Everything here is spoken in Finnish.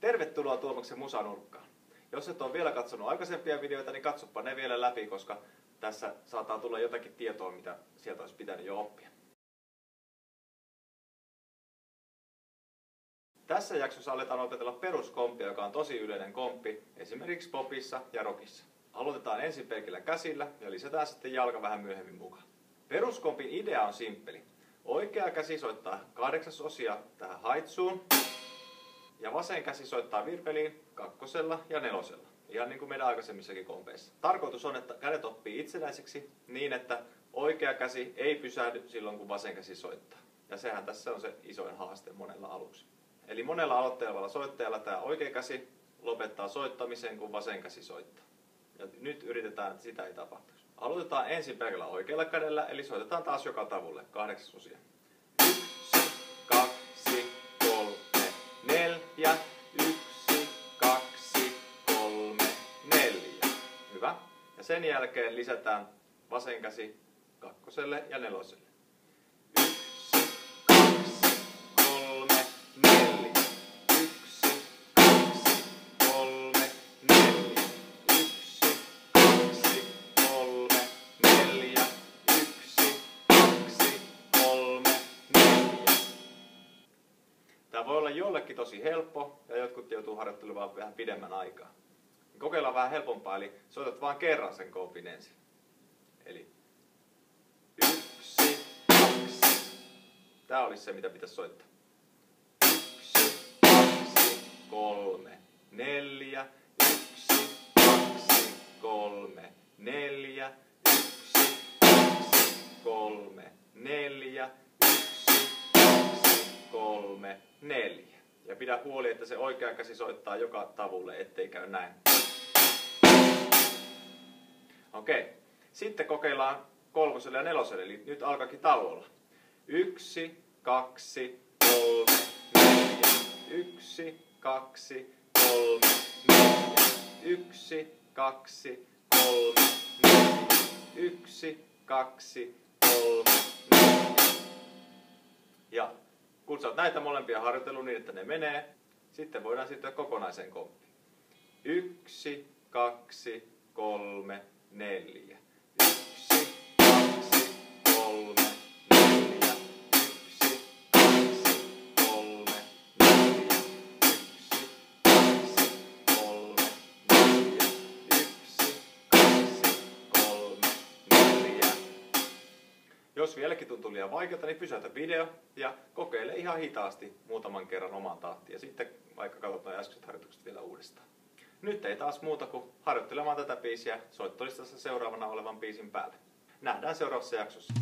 Tervetuloa Tuomaksen Musanurkkaan. Jos et ole vielä katsonut aikaisempia videoita, niin katsopa ne vielä läpi, koska tässä saattaa tulla jotakin tietoa, mitä sieltä olisi pitänyt jo oppia. Tässä jaksossa aletaan opetella peruskomppia, joka on tosi yleinen komppi, esimerkiksi popissa ja rockissa. Aloitetaan ensin pelkillä käsillä ja lisätään sitten jalka vähän myöhemmin mukaan. Peruskompin idea on simppeli. Oikea käsi soittaa kahdeksasosia tähän haitsuun ja vasen käsi soittaa virpeliin kakkosella ja nelosella. Ihan niin kuin meidän aikaisemmissakin kompeissa. Tarkoitus on, että kädet oppii itsenäiseksi niin, että oikea käsi ei pysähdy silloin, kun vasen käsi soittaa. Ja sehän tässä on se isoin haaste monella aluksi. Eli monella aloittelevalla soittajalla tämä oikea käsi lopettaa soittamisen, kun vasen käsi soittaa. Ja nyt yritetään, että sitä ei tapahtuisi. Aloitetaan ensin pelkällä oikealla kädellä, eli soitetaan taas joka tavulle, kahdeksasosia. Yksi, kaksi, kolme, neljä, yksi, kaksi, kolme, neljä. Hyvä. Ja sen jälkeen lisätään vasen käsi kakkoselle ja neloselle. Jollekin tosi helppo ja jotkut joutuu harjoittelemaan vähän pidemmän aikaa. Kokeillaan vähän helpompaa, eli soitat vain kerran sen kompin ensin. Eli yksi, kaksi. Tämä olisi se, mitä pitäisi soittaa. Yksi, kaksi, kolme, neljä. Yksi, kaksi, kolme, neljä. Yksi, kaksi, kolme, neljä kolme, neljä. Ja pidä huoli, että se oikea käsi soittaa joka tavulle, ettei käy näin. Okei. Okay. Sitten kokeillaan kolmoselle ja neloselle, eli nyt alkaakin tauolla. Yksi, kaksi, kolme, neljä. Yksi, kaksi, kolme, neljä. Yksi, kaksi, kolme, neljä. Yksi, kaksi, kolme, neljä. Ja kun sä oot näitä molempia harjoitellut niin, että ne menee, sitten voidaan siirtyä kokonaiseen komppiin. Yksi, kaksi, kolme, neljä. Jos vieläkin tuntuu liian vaikealta, niin pysäytä video ja kokeile ihan hitaasti muutaman kerran oman tahtiin ja sitten vaikka katsot nuo äskeiset harjoitukset vielä uudestaan. Nyt ei taas muuta kuin harjoittelemaan tätä biisiä soittolistassa seuraavana olevan biisin päälle. Nähdään seuraavassa jaksossa.